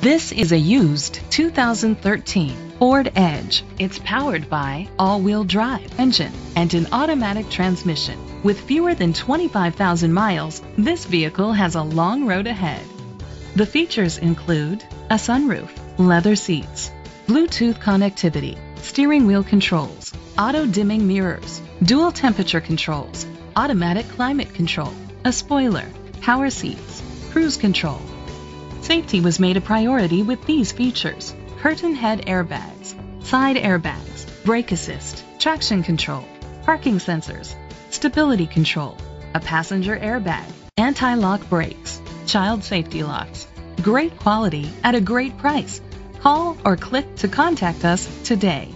This is a used 2013 Ford Edge. It's powered by all-wheel drive engine and an automatic transmission. With fewer than 25,000 miles, this vehicle has a long road ahead. The features include a sunroof, leather seats, Bluetooth connectivity, steering wheel controls, auto dimming mirrors, dual temperature controls, automatic climate control, a spoiler, power seats, cruise control. Safety was made a priority with these features. Curtain head airbags, side airbags, brake assist, traction control, parking sensors, stability control, a passenger airbag, anti-lock brakes, child safety locks. Great quality at a great price. Call or click to contact us today.